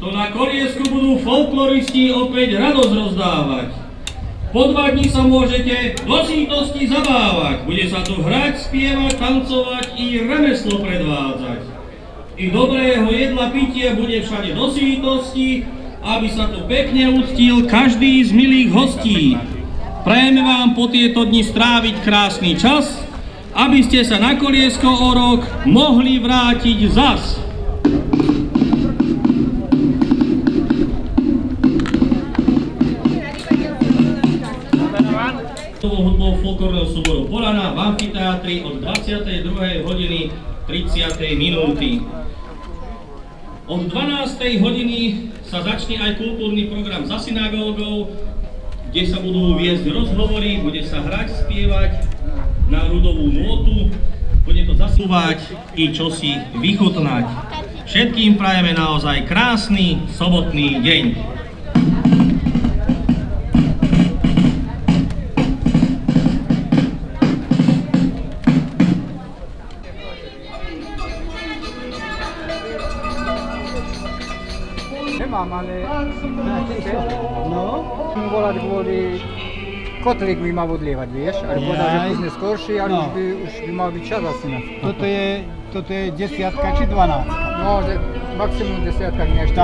to na Koriesku budú folkloristi opäť radosť rozdávať. Po dva dní sa môžete do sítosti zabávať, bude sa tu hrať, spievať, tancovať i remeslo predvádzať. I dobrého jedla pitia bude všade do sítosti, aby sa tu pekne uctil každý z milých hostí. Prajeme vám po tieto dni stráviť krásny čas, aby ste sa na Koliesko o rok mohli vrátiť zas. Folklórneho súboru Polana v amfiteátri od 22. hodiny 30. minúty. Od 12. hodiny sa začne aj kultúrny program za synagógou, kde sa budú viesť rozhovory, bude sa hrať, spievať na ľudovú nôtu, bude to zasúvať i čosi vychutnať. Všetkým prajeme naozaj krásny sobotný deň. Kotlík by mal odlievať, vieš, ale povedal, že Jaj. púsne skorší, ale No. už, by, už by mal byť čas asi na to. Toto je, toto je desiatka či 12? No, že maximum desiatka dní ešte.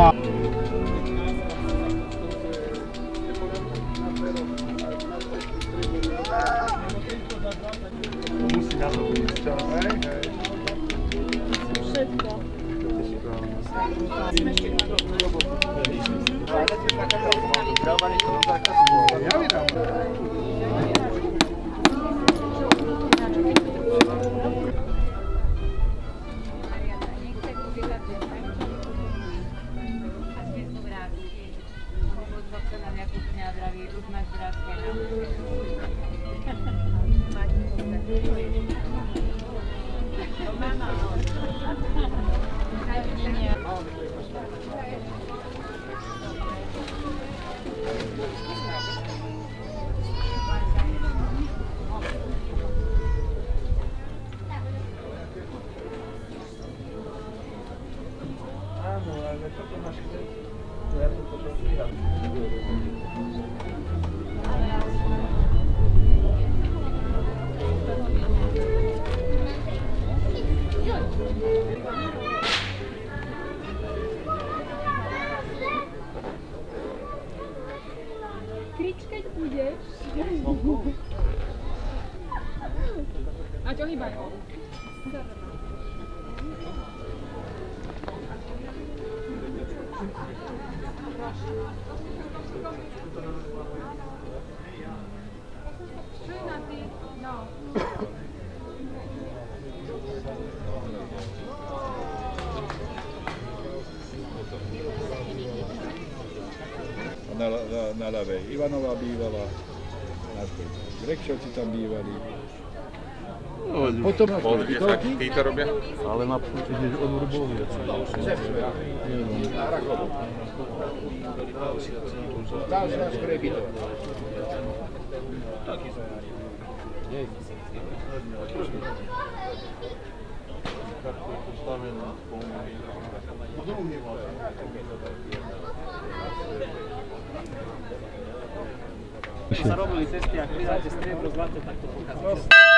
Na, na, na ľavej. Ivanová bývala, naspäť. Grekšovci tam bývali. Potom na Škodovky, Tí to robia? Ale na že on rubový. tam sú nás ktoré bytovali. sa robili cesty, ak pridáte striebro, zlato, tak to pokazíte.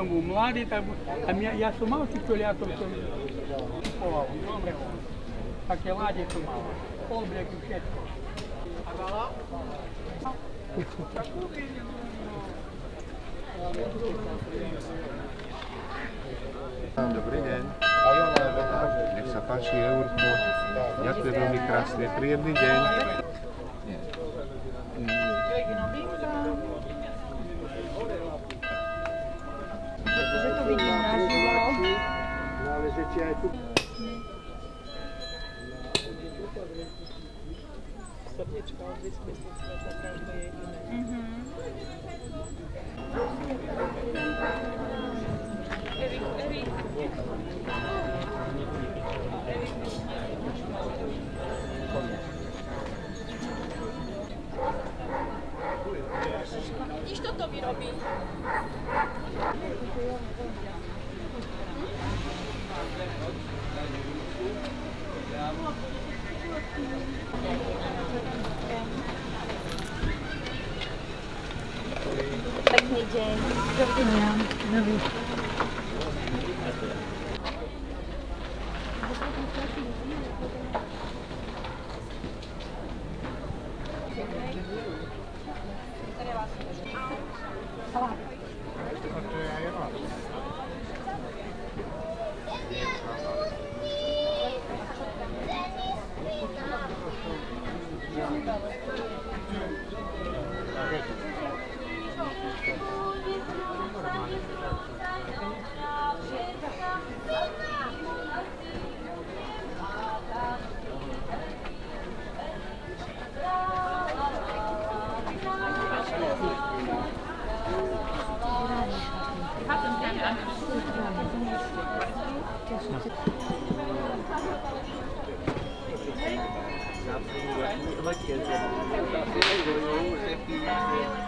Bol mladý, tak bu- a mňa, ja som mal týchto liatov, som kupoval, dobre. Také láde som mal, obleky, všetko. A gala? Dobrý deň. Nech sa páči, Eurko. Ďakujem veľmi krásne. Príjemný deň. all that to robi? Jane. Love you, Love you. Deň. No?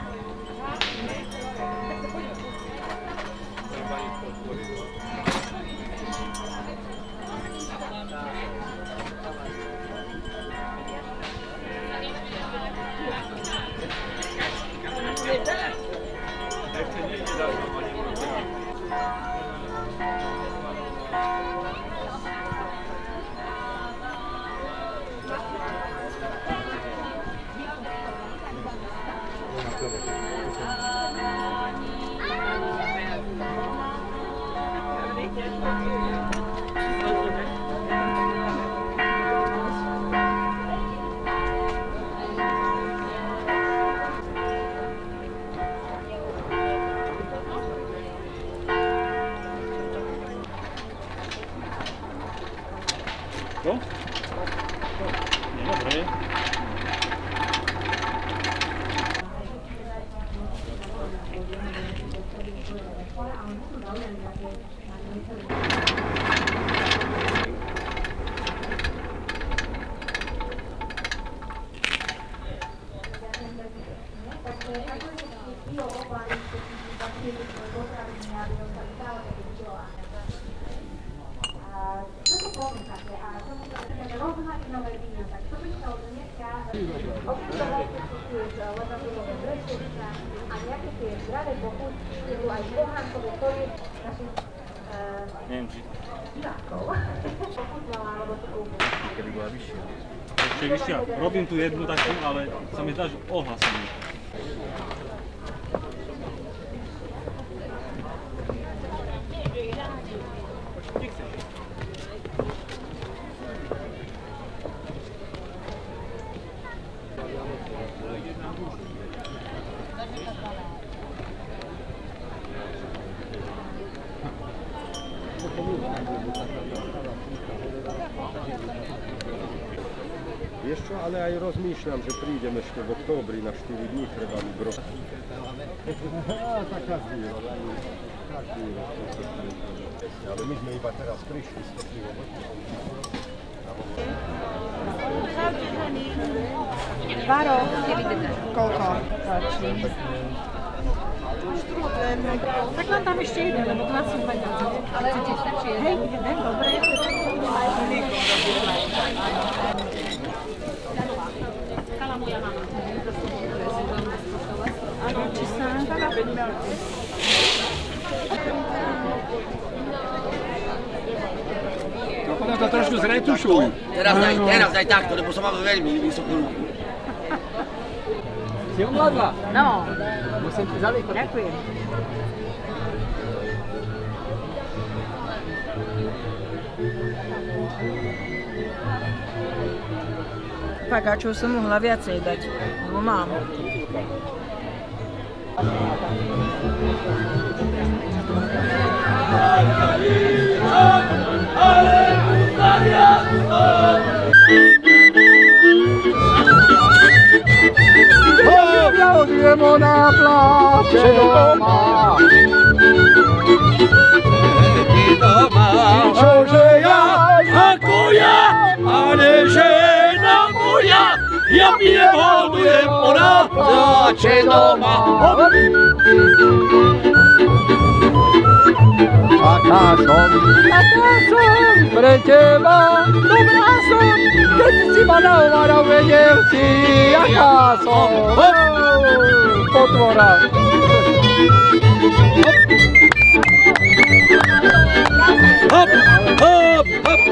Nie, dobre. a nejaké tie zdravé pochutky sú aj pohánkové, to je našich Neviem, či divákov. Pochutnala, alebo to kúpila. kedy bola vyššia. Ešte vyššia. Robím tu jednu takú, ale sa mi zdá, že ohlasený. Vieš čo, ale aj rozmýšľam, že prídem ešte v októbri na 4 dní, treba mi bro. tak každý rok. Každý rok. Ale my sme iba teraz prišli toho Varo, koľko? Tak mám tam ešte jeden, lebo dva sú mať. Ale ti stačí jeden? Hej, jeden, dobre. Áno, či sa No potom to trošku zretušuj. Teraz daj, teraz daj takto, lebo som mal veľmi vysokú ruku. Si umladla? No, Musím ti zavýchodiť. ďakujem. Čo som mohla viacej dať? No mám. Thank Odjemo na plače doma. Čože ja, ako ja, ale žena moja, ja pijem hodujem, ona plače doma. Aká som, aká som pre teba, dobrá som, keď si ma nauvaral, vedel si, aká som, potvora. Hop, hop, hop.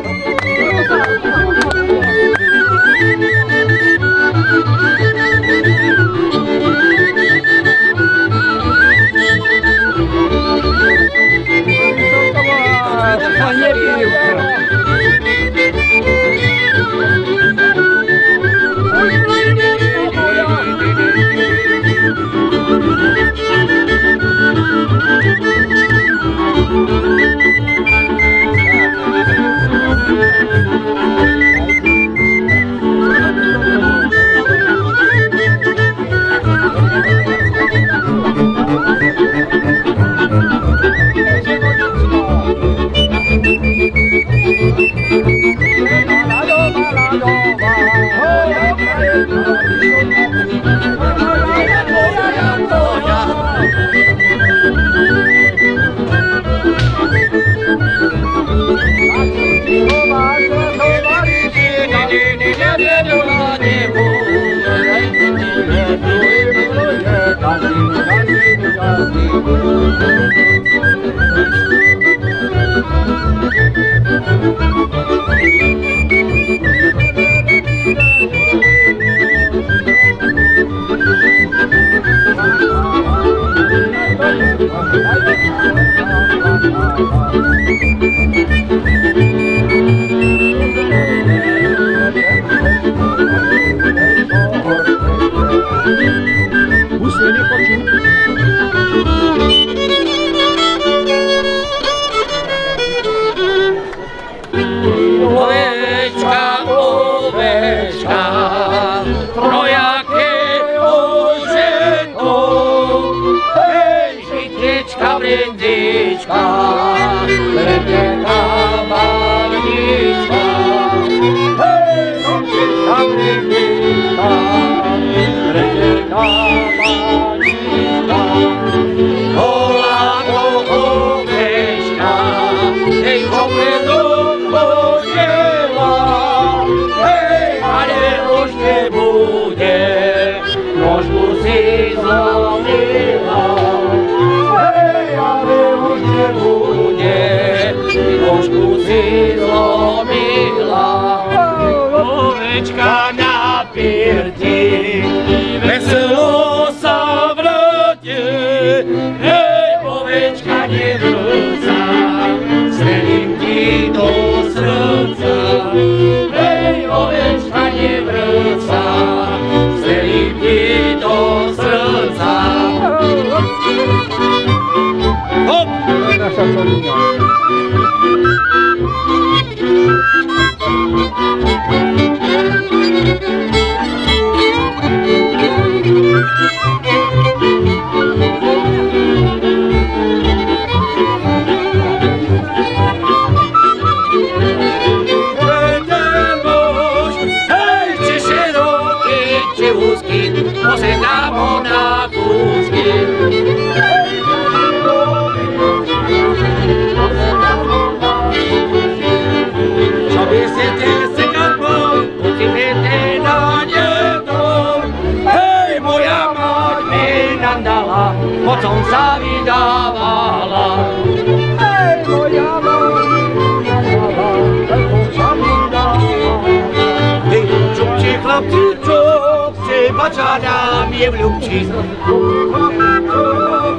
Mevlütçü.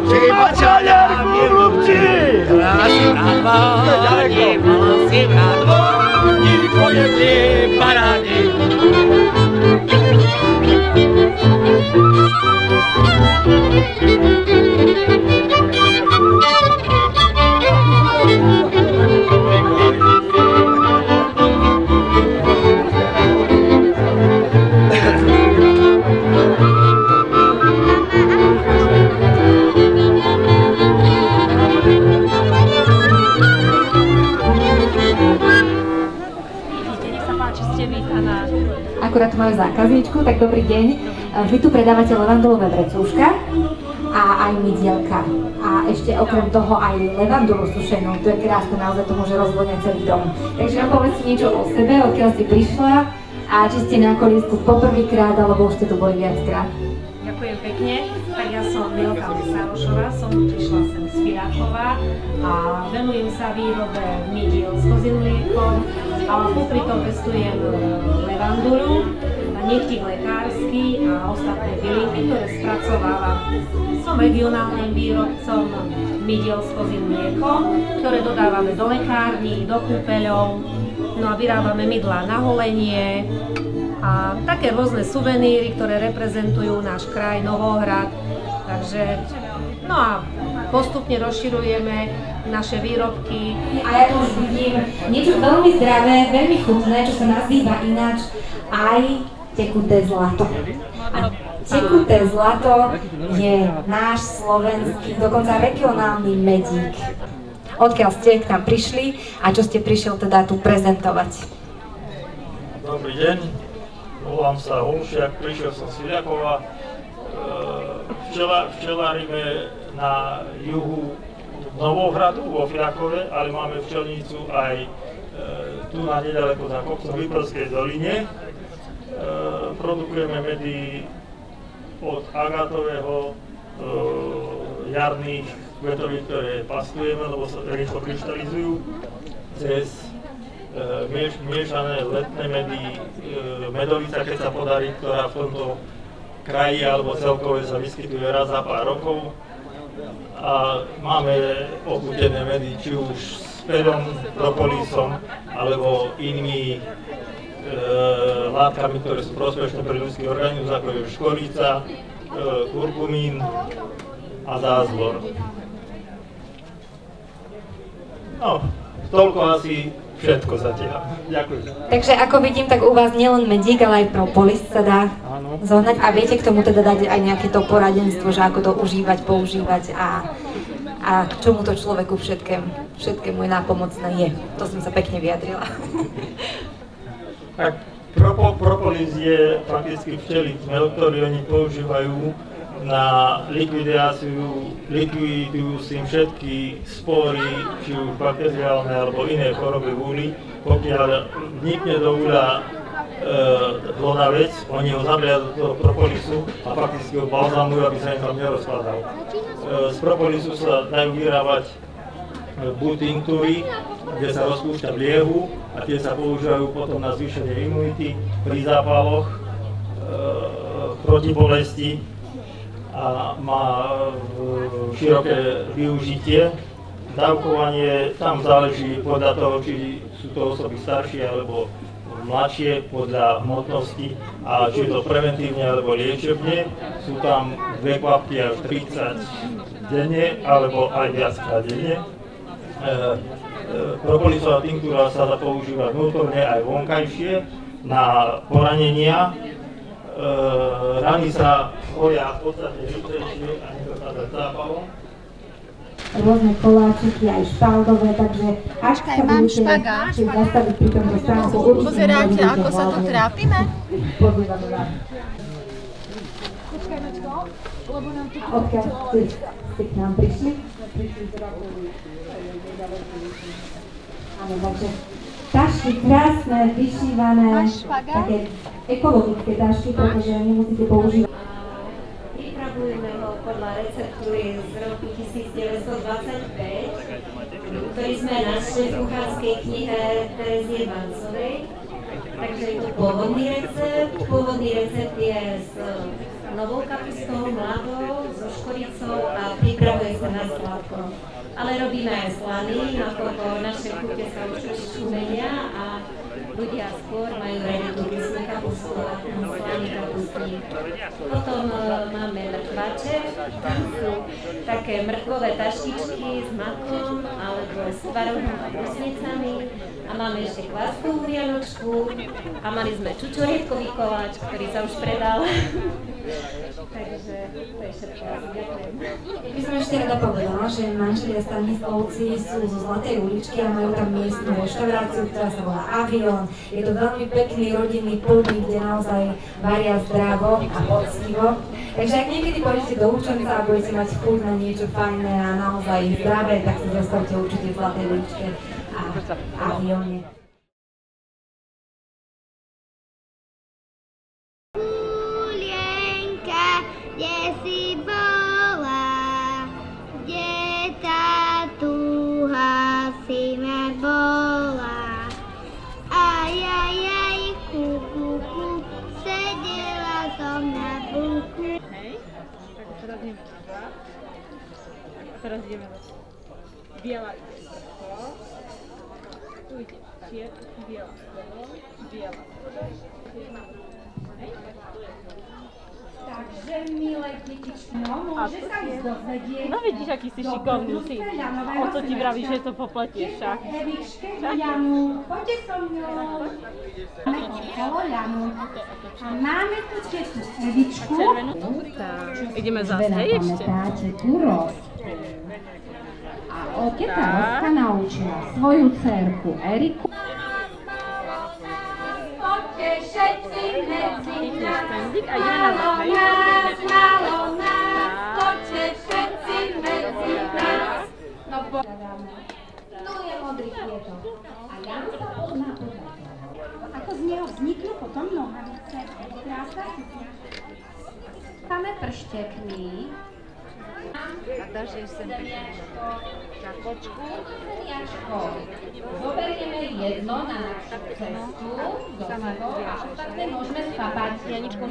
Şeybaçala Mevlütçü. Rastlama Yemansı moju zákazničku, tak dobrý deň. E, Vy tu predávate levandulové vrecúška a aj mydielka. A ešte okrem toho aj levandulu sušenú, to je krásne, naozaj to môže rozvoňať celý dom. Takže nám povedz niečo o sebe, odkiaľ si prišla a či ste na kolísku poprvýkrát, alebo už ste tu boli viackrát. Ďakujem pekne. Tak ja som Milka Mesárošová, som prišla sem z Firákova a venujem sa výrobe mydiel s kozím mliekom popri tom pestujem levandulu, nechtík lekársky a ostatné bylinky, ktoré spracovávam. Som regionálnym výrobcom mydiel s kozím mliekom, ktoré dodávame do lekární, do kúpeľov, no a vyrábame mydlá na holenie, a také rôzne suveníry, ktoré reprezentujú náš kraj, Novohrad. Takže, no a postupne rozširujeme naše výrobky. A ja tu už vidím niečo veľmi zdravé, veľmi chutné, čo sa nazýva ináč aj tekuté zlato. A tekuté zlato je náš slovenský, dokonca regionálny medík. Odkiaľ ste k nám prišli a čo ste prišiel teda tu prezentovať? Dobrý deň, volám sa Holušiak, prišiel som z Filiakova. Včela, včelárime na juhu Novohradu vo Filiakove, ale máme včelnicu aj e, tu na nedaleko za kopcom v Vypelskej doline. E, produkujeme medy od agatového, e, jarných kvetových, ktoré pastujeme, lebo sa rýchlo kryštalizujú, cez e, mieš, miešané letné medy, medovica, keď sa podarí, ktorá v tomto kraji alebo celkové sa vyskytuje raz za pár rokov. A máme ochutené medy, či už s pedom, propolisom, alebo inými látkami, ktoré sú prospešné pre ľudský organizmus, ako je škorica, e, kurkumín a zázvor. No, toľko asi všetko zatiaľ. Ďakujem. Takže ako vidím, tak u vás nielen medík, ale aj propolis sa dá zohnať a viete k tomu teda dať aj nejaké to poradenstvo, že ako to užívať, používať a, a k čomu to človeku všetkému, všetkému je nápomocné je. To som sa pekne vyjadrila. Tak propo, propolis je fakticky včelí chmel, ktorý oni používajú na likvidáciu, likvidujú s tým všetky spory, či už bakteriálne alebo iné choroby v úli. Pokiaľ vnikne do úľa e, hlodavec, oni ho zablia do propolisu a fakticky ho balzamujú, aby sa im tam nerozkladal. E, z propolisu sa dajú vyrábať e, buď tinktúry, kde sa rozpúšťa v liehu a tie sa používajú potom na zvýšenie imunity pri zápaloch, e, proti bolesti a má e, široké využitie. Dávkovanie tam záleží podľa toho, či sú to osoby staršie alebo mladšie podľa hmotnosti a či je to preventívne alebo liečebne. Sú tam dve kvapky až 30 denne alebo aj viackrát denne. E, e, propolisová tinktúra sa dá používať vnútorne aj vonkajšie na poranenia e, rany sa hoja v podstate rýchlejšie a nedostávať zápalom. Rôzne koláčiky, aj špaldové, takže ak sa mám budete chcieť zastaviť pri tomto stánku, určite Pozeráte, ako sa tu trápime? Pozývame vás. Počkaj, Maťko, lebo nám tu... Odkiaľ ste, ste k nám prišli? Áno, takže tašky krásne, vyšívané, také ekologické tašky, pretože nemusíte používať. Pripravujeme ho podľa receptúry z roku 1925, ktorý sme našli v kuchárskej knihe Terezie Bancovej. Takže je to pôvodný recept. Pôvodný recept je s novou kapustou, mladou, so škoricou a pripravuje sa na sladko. Ale robíme aj slany, nakoľko naše chute sa už trošičku a ľudia skôr majú radi tú kyslú kapustu a ten slaný kapustník. Potom e, máme mrkvače, tam sú také mrkvové taštičky s makom alebo s tvarohom a brusnicami a máme ešte kváskovú vianočku a mali sme čučoriedkový koláč, ktorý sa už predal. Takže to je všetko. Ďakujem. By som ešte rada povedala, že manželia Stanislavci sú zo Zlatej uličky a majú tam miestnu reštauráciu, ktorá sa volá Avion. Je to veľmi pekný rodinný podnik, kde naozaj varia zdravo a poctivo. Takže ak niekedy pôjdete do Učenca a budete mať chuť na niečo fajné a naozaj zdravé, tak sa zastavte určite v Zlatej uličke Avione. Julienka, kde si bola? Kde tá túha si ma bola? Aj, aj, aj, ku, ku, ku, sedela som na buku. Hej, tak teraz ideme teraz ideme. Biela čier, biela srpo, biela srpo. Takže, milé detičky, no, vidíš, aký si šikovný si. O co ti vravíš, že to so mnou. Máme okolo Janu. A máme tu tetu Evičku. Tak, ideme zase, hej, ešte. Pamätáte tú Rosku. A oteta Tak. Roska naučila svoju dcerku Eriku. Poďte všetci medzi nás, hej. nás, malo nás, poďte všetci medzi nás. No po... Tu je modrý kvietok. A Jan sa pozná podľa ako z neho vzniknú potom nohavice. Krásna sukňa. Máme prštekmi. A dáš jej sem čakočku. Jačko, zoberieme jedno na našu cestu do sebou a ostatné môžeme spapať. Janičko,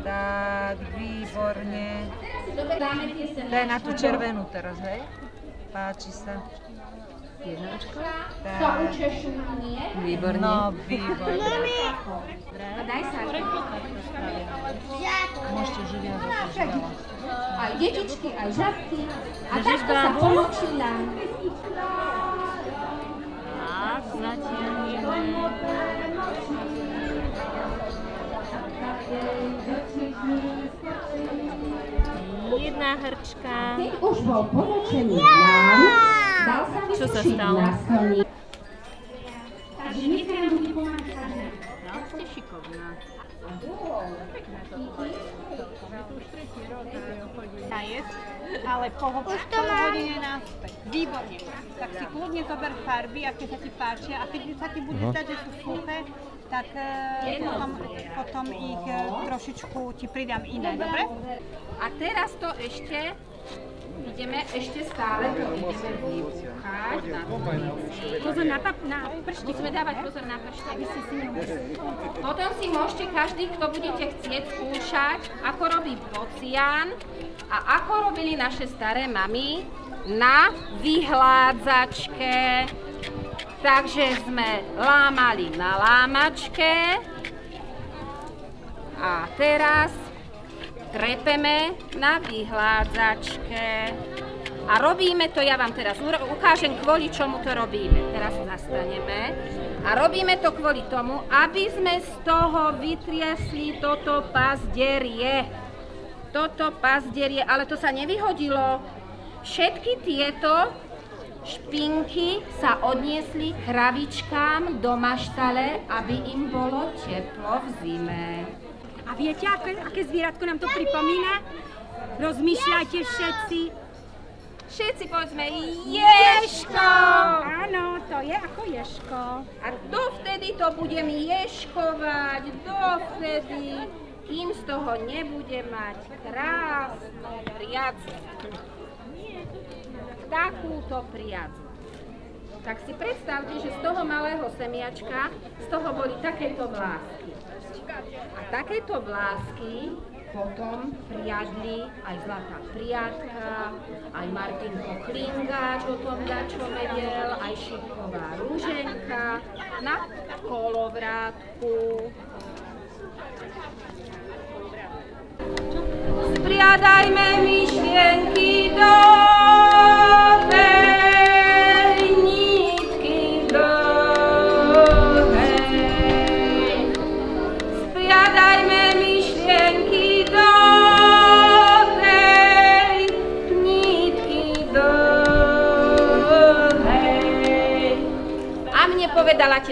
Tak, výborne. Daj na tú červenú teraz, hej? Páči sa. Tak. To učešu nie? Výborne. No, výborne. A daj sa. Môžete ako Aj detičky, aj žabky. A takto sa pomočila. Tak, zatiahneme. Jedna hrčka. Keď už bol pomočený sa Čo sa stalo? Takže nechaj ľudí pomáhať. No, ste šikovná. najesť, ale po, Už to hodine naspäť. Výborne. Tak si kľudne zober farby, aké sa ti páčia a keď sa ti bude zdať, že sú suché, tak e, potom, potom ich e, trošičku ti pridám iné, dobre? A teraz to ešte ideme, ešte stále to ideme vybuchať na. Pozor na, pap- na pršti. Musíme dávať pozor na prštek. Potom si môžete každý, kto budete chcieť, skúšať, ako robí bocian a ako robili naše staré mamy na vyhládzačke. Takže sme lámali na lámačke a teraz trepeme na vyhládzačke. A robíme to, ja vám teraz ukážem, kvôli čomu to robíme. Teraz zastaneme. A robíme to kvôli tomu, aby sme z toho vytriesli toto pazderie. Toto pazderie, ale to sa nevyhodilo. Všetky tieto špinky sa odniesli kravičkám do maštale, aby im bolo teplo v zime. A viete, aké, aké zvieratko nám to pripomína? Rozmýšľajte všetci. Všetci povedzme ješko! Áno, to je ako ješko. A dovtedy to budem ješkovať, dovtedy, kým z toho nebude mať krásnu priadzu. Takúto priadzu. Tak si predstavte, že z toho malého semiačka, z toho boli takéto vlásky. A takéto vlásky potom priadli aj Zlatá priadka, aj Martinko Klingáč o tom dačo vedel, aj Šipková Rúženka na kolovrátku. Spriadajme myšlienky do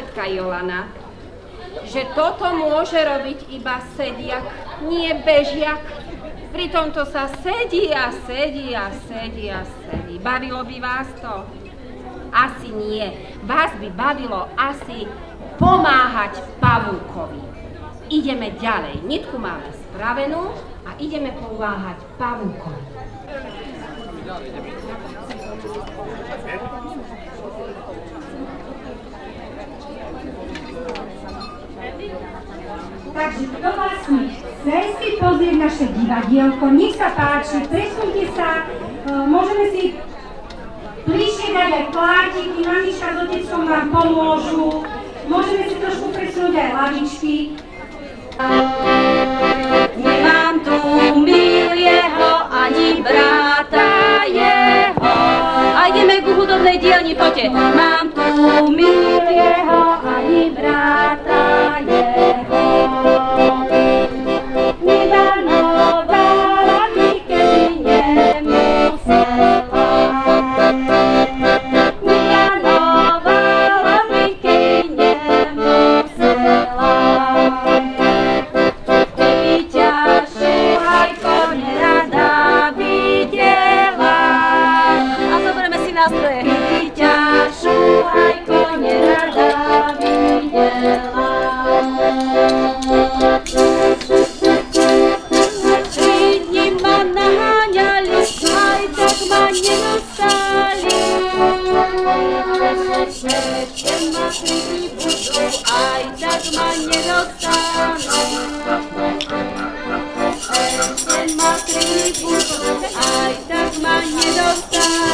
Jolana, že toto môže robiť iba sediak, nie bežiak. Pri tomto sa sedí a sedí a sedí a sedí. Bavilo by vás to? Asi nie. Vás by bavilo asi pomáhať pavúkovi. Ideme ďalej. Nitku máme spravenú a ideme pomáhať pavúkovi. Takže kto vlastne chce si pozrieť naše divadielko, nech sa páči, presunte sa, e, môžeme si bližšie dať aj plátiky, mamička s oteckom vám pomôžu, môžeme si trošku presunúť aj lavičky. Nemám tu milieho ani brata jeho. A ideme ku hudobnej dielni, poďte. Mám tu milieho ani brata jeho. Música Ešte ma tri dni budú, aj tak ma nedostanú. Ešte ma tri dni budú, aj tak ma nedostanú. Cesta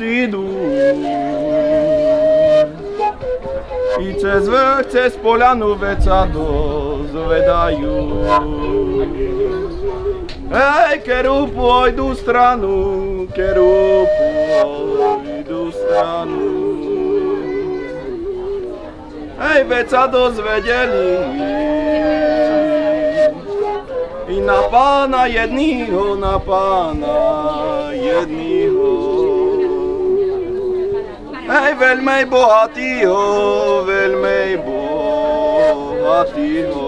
idú. I cez vrch, cez poľanu veď sa dozvedajú. Ej, keru pôjdu stranu, keru pôjdu stranu. Ej, veď sa dozvedeli, i na pána jednýho, na pána jednýho. Hej, veľmi bohatýho, veľmi bohatýho.